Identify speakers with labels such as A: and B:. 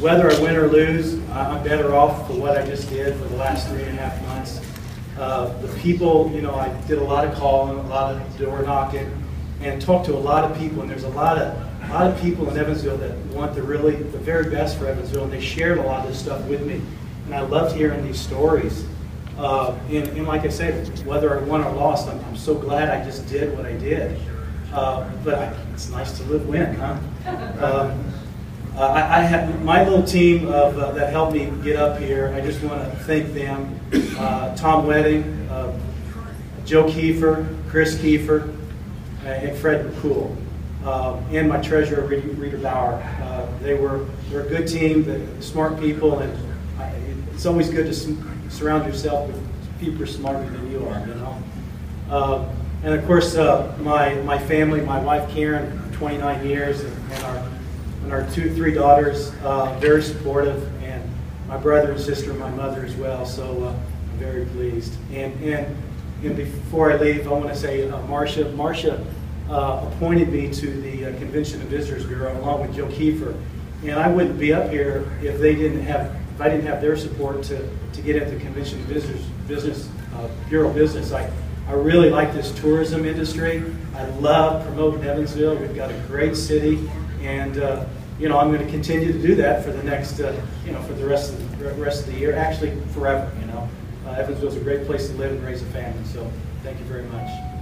A: whether I win or lose, I'm better off for what I just did for the last three and a half months. Uh, The people, you know, I did a lot of calling, a lot of door knocking, and talked to a lot of people, and there's a lot of, a lot of people in Evansville that want the really, the very best for Evansville, and they shared a lot of this stuff with me. And I loved hearing these stories. Uh, And, and like I said, whether I won or lost, I'm, I'm so glad I just did what I did. Uh, But I- it's nice to live win, huh? Um, uh, I, I have, my little team of, uh, that helped me get up here, I just want to thank them. Uh, Tom Wedding, uh, Joe Kiefer, Chris Kiefer, uh, and Fred McCool, uh, and my treasurer, Rita Bauer. They were, they're a good team, they're smart people, and I- it's always good to surround yourself with people smarter than you are, you know? And of course, my, my family, my wife Karen, 29 years, and and our, and our two, three daughters, uh, very supportive, and my brother and sister, and my mother as well, so uh, I'm very pleased. And, and, and before I leave, I want to say, uh, Marcia, Marcia uh, appointed me to the uh, Convention and Visitors Bureau along with Joe Kiefer, and I wouldn't be up here if they didn't have, if I didn't have their support to, to get into the Convention and Visitors Business, uh, Bureau business. I, I really like this tourism industry. I love promoting Evansville. We've got a great city, and uh, you know I'm going to continue to do that for the next, uh, you know, for the rest of the rest of the year. Actually, forever. You know, uh, Evansville's a great place to live and raise a family. So, thank you very much.